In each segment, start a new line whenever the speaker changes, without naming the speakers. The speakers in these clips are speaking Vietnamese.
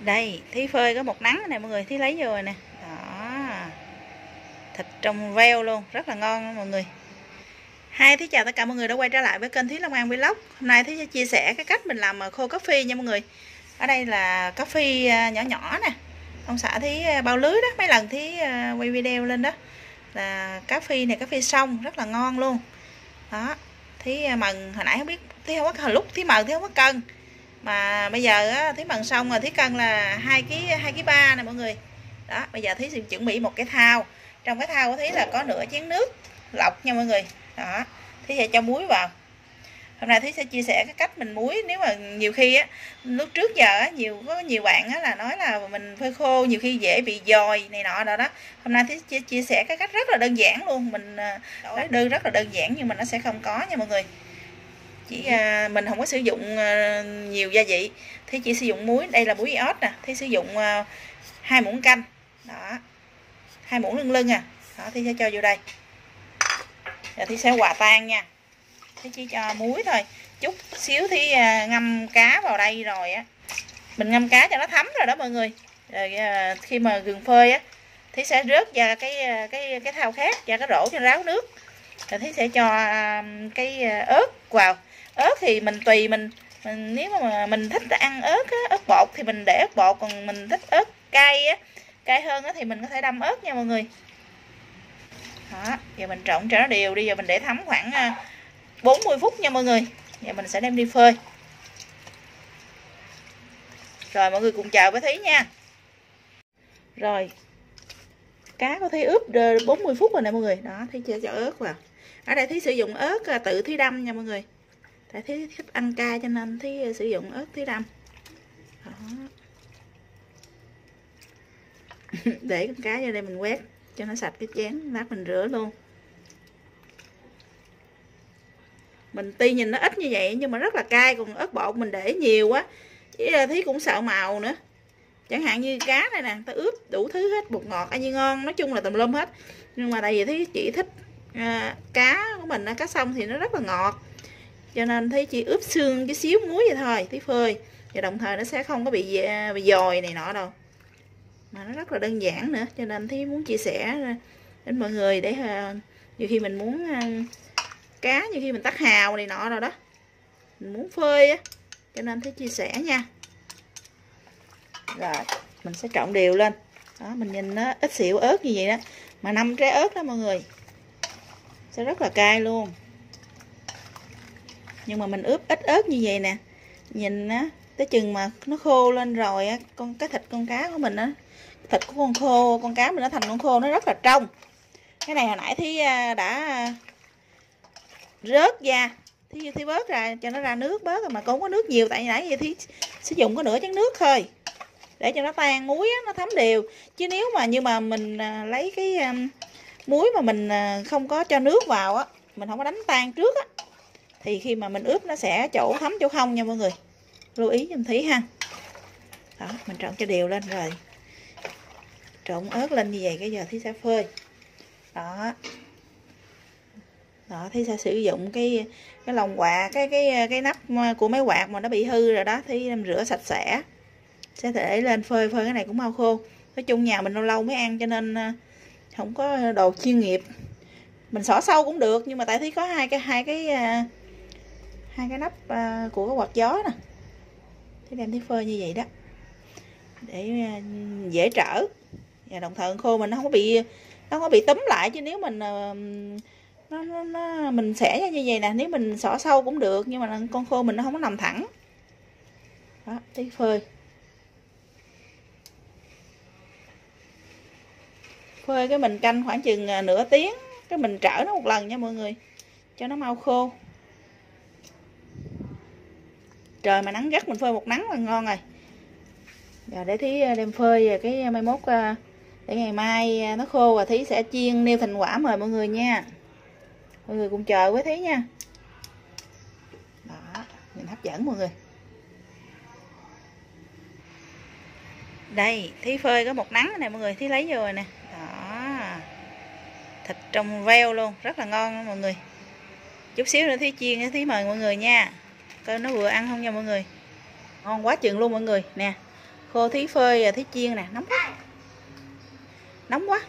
đây thí phơi có một nắng này mọi người thí lấy vô rồi nè. Đó. Thịt trong veo luôn, rất là ngon mọi người. Hai thí chào tất cả mọi người đã quay trở lại với kênh thí long an vlog. Hôm nay thí sẽ chia sẻ cái cách mình làm ờ, khô cà phê nha mọi người. Ở đây là cà phê ờ, nhỏ nhỏ nè. Ông xã thí ờ, bao lưới đó, mấy lần thí quay video lên đó. Là cà phê này, cà phê xong rất là ngon luôn. Đó. Thí mần hồi nãy không biết thí không có lúc thí mần thí không có cân mà bây giờ á, thí mần xong rồi thí cân là hai ký hai ký ba nè mọi người. Đó bây giờ thí sẽ chuẩn bị một cái thao. Trong cái thao của thí là có nửa chén nước lọc nha mọi người. Đó thí sẽ cho muối vào. Hôm nay thí sẽ chia sẻ cái cách mình muối nếu mà nhiều khi á lúc trước giờ á nhiều có nhiều bạn á là nói là mình phơi khô nhiều khi dễ bị dòi này nọ đó đó. Hôm nay thí chia, chia sẻ cái cách rất là đơn giản luôn. Mình đổi. đơn rất là đơn giản nhưng mà nó sẽ không có nha mọi người chỉ à, mình không có sử dụng à, nhiều gia vị. Thì chỉ sử dụng muối đây là muối iốt nè. Thì sử dụng à, hai muỗng canh. Đó. Hai muỗng lưng lưng à. Đó thì sẽ cho vô đây. Rồi thì sẽ hòa tan nha. Thế chỉ cho muối thôi. Chút xíu thì à, ngâm cá vào đây rồi á. Mình ngâm cá cho nó thấm rồi đó mọi người. Rồi à, khi mà gừng phơi á thì sẽ rớt ra cái à, cái cái thao khác và cái rổ cho ráo nước. Rồi thì sẽ cho à, cái à, ớt vào ớt thì mình tùy mình, mình nếu mà mình thích ăn ớt á, ớt bột thì mình để ớt bột còn mình thích ớt cay á cay hơn á thì mình có thể đâm ớt nha mọi người. Đó giờ mình trộn cho nó đều đi giờ mình để thấm khoảng à, 40 phút nha mọi người. Giờ mình sẽ đem đi phơi. Rồi mọi người cùng chờ với Thí nha. Rồi cá có thấy ướp 40 phút rồi nè mọi người. Đó thấy chưa cho ớt vào. Ở đây Thí sử dụng ớt à, tự Thí đâm nha mọi người tại thấy thích ăn cay cho nên thấy ờ, sử dụng ớt tí đâm đó. để con cá vô đây mình quét cho nó sạch cái chén lát mình rửa luôn. Mình tuy nhìn nó ít như vậy nhưng mà rất là cay còn ớt bột mình để nhiều quá chứ ờ, thấy cũng sợ màu nữa. Chẳng hạn như cá này nè ta ướp đủ thứ hết bột ngọt ăn như ngon nói chung là tùm lum hết. Nhưng mà tại vì thấy chỉ thích à, cá của mình cá xong thì nó rất là ngọt cho nên thấy chỉ ướp xương cái xíu, muối vậy thôi, tí phơi. Và đồng thời nó sẽ không có bị à, bị dòi này nọ đâu. Mà nó rất là đơn giản nữa, cho nên thấy muốn chia sẻ đến mọi người để à, nhiều khi mình muốn à, cá, nhiều khi mình tắt hào này nọ rồi đó. Mình muốn phơi á, cho nên thấy chia sẻ nha. Rồi, mình sẽ trộn đều lên. Đó, mình nhìn nó ít xịu ớt như vậy đó. Mà năm trái ớt đó mọi người, sẽ rất là cay luôn nhưng mà mình ướp ít ớt như vậy nè. Nhìn á tới chừng mà nó khô lên rồi á con cái thịt con cá của mình á thịt của con khô con cá mình nó thành con khô nó rất là trong. Cái này hồi nãy thì à, đã à, rớt ra. Thì thì bớt ra cho nó ra nước bớt rồi mà cũng có nước nhiều tại nãy giờ thì sử dụng có nửa chén nước thôi. Để cho nó tan muối á, nó thấm đều. Chứ nếu mà như mà mình à, lấy cái um, muối mà mình không có cho nước vào á mình không có đánh tan trước á thì khi mà mình ướp nó sẽ chỗ thấm, chỗ không nha mọi người. Lưu ý giùm thí ha. Đó, mình trộn cho đều lên rồi. Trộn ớt lên như vậy cái giờ thì sẽ phơi. Đó. Đó thì sẽ sử dụng cái cái lồng quạt cái cái cái nắp của máy quạt mà nó bị hư rồi đó. Thì em rửa sạch sẽ. Sẽ để lên phơi phơi cái này cũng mau khô. Nói chung nhà mình lâu lâu mới ăn cho nên à, không có đồ chuyên nghiệp. Mình xỏ sâu cũng được nhưng mà tại thấy có hai cái hai cái à, hai cái nắp ờ, của cái quạt gió nè. Thế đem thấy phơi như vậy đó. Để ờ, dễ trở. Và đồng thời khô mình nó không có bị nó không có bị túm lại chứ nếu mình ờ, nó, nó, nó mình xẻ ra như vậy nè nếu mình xỏ sâu cũng được nhưng mà con khô mình nó không có nằm thẳng. Đó tí phơi. Phơi cái mình canh khoảng chừng nửa tiếng cái mình trở nó một lần nha mọi người cho nó mau khô trời mà nắng gắt, mình phơi một nắng là ngon rồi. Giờ để thí à, đem phơi cái à, mai mốt à, để ngày mai nó khô và thí sẽ chiên nêu thành quả mời mọi người nha. Mọi người cùng chờ với thí nha. Đó, nhìn hấp dẫn mọi người. Đây, thí phơi có một nắng này mọi người, thí lấy vô rồi nè. Đó, thịt trong veo luôn, rất là ngon mọi người. Chút xíu nữa thí chiên, thí mời mọi người nha coi nó vừa ăn không nha mọi người? Ngon quá chừng luôn mọi người. Nè, khô thí phơi và thí chiên nè, nóng quá. Nóng quá.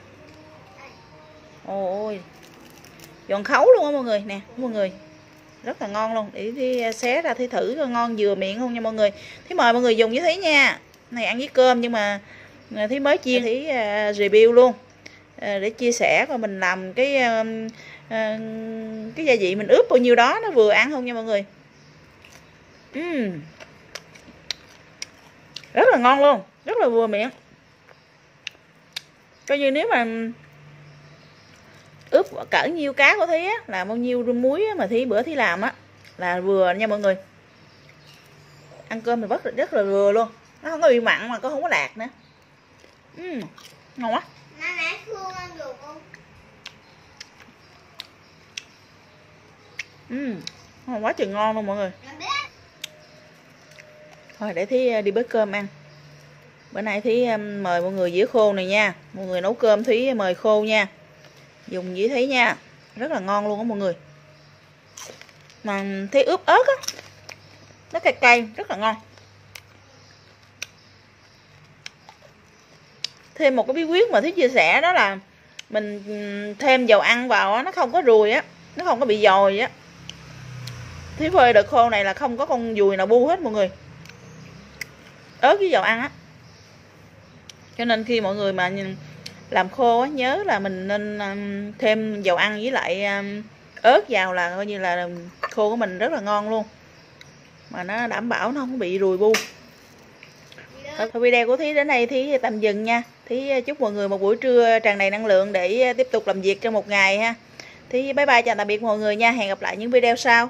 Ôi giòn khấu luôn á mọi người. Nè, mọi người. Rất là ngon luôn. Để thi à, xé ra thi thử coi ngon vừa miệng không nha mọi người. Thí mời mọi người dùng với thí nha. Này, ăn với cơm nhưng mà à, thí mới chiên thí à, review luôn. Để chia sẻ coi mình làm cái cái gia vị mình ướp bao nhiêu đó nó vừa ăn không nha mọi người uhm. rất là ngon luôn rất là vừa miệng. Coi như nếu mà ướp cỡ nhiêu cá của thí á là bao nhiêu muối á, mà thí bữa thí làm á là vừa nha mọi người. Ăn cơm thì rất rất là vừa luôn nó không có bị mặn mà có không có lạc nữa. Uhm, ngon quá. Uhm, ngon quá chừng ngon luôn mọi người thôi, để thí à, đi bếp cơm ăn. Bữa nay thí à, mời mọi người dĩa khô này nha. Mọi người nấu cơm thí mời khô nha. Dùng dĩa thí nha. Rất là ngon luôn á mọi người. Mà thí ướp ớt á. Nó cay cay, rất là ngon. Thêm một cái bí quyết mà thí chia sẻ đó là mình thêm dầu ăn vào á, nó không có ruồi á. Nó không có bị dòi á. Thí phơi đợt khô này là không có con dùi nào bu hết mọi người ớt với dầu ăn á. Cho nên khi mọi người mà làm khô á, nhớ là mình nên um, thêm dầu ăn với lại um, ớt vào là coi như là khô của mình rất là ngon luôn. Mà nó đảm bảo nó không bị rùi bu. Thôi video của thí đến đây thí tạm dừng nha. Thí uh, chúc mọi người một buổi trưa tràn đầy năng lượng để uh, tiếp tục làm việc trong một ngày ha. Thí bye bye, chào tạm biệt mọi người nha. Hẹn gặp lại những video sau.